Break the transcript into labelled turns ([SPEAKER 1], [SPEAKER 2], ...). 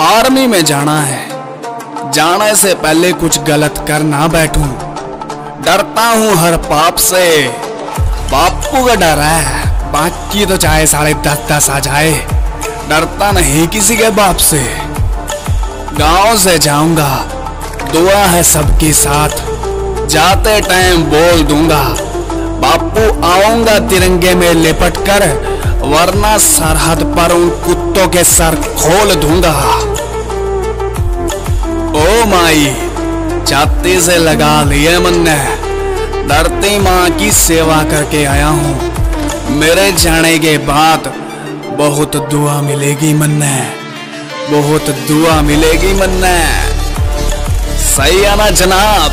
[SPEAKER 1] Army में जाना है। जाने से पहले कुछ गलत कर ना बैठूं। डरता हूँ हर पाप से। बापू का डर है। बाकी तो चाहे साढ़े दस दस आ जाए। डरता नहीं किसी के बाप से। गाँव से जाऊँगा। दुआ है सबके साथ। जाते टाइम बोल दूँगा। बापू आऊँगा तिरंगे में लिपट कर, वरना सरहद पर उन कुत्तों के सर खोल दूँगा। माई छाती से लगा लिए मन ने धरती माँ की सेवा करके आया हूँ। मेरे जाने के बाद बहुत दुआ मिलेगी मन ने बहुत दुआ मिलेगी मन ने सही है ना जनाब?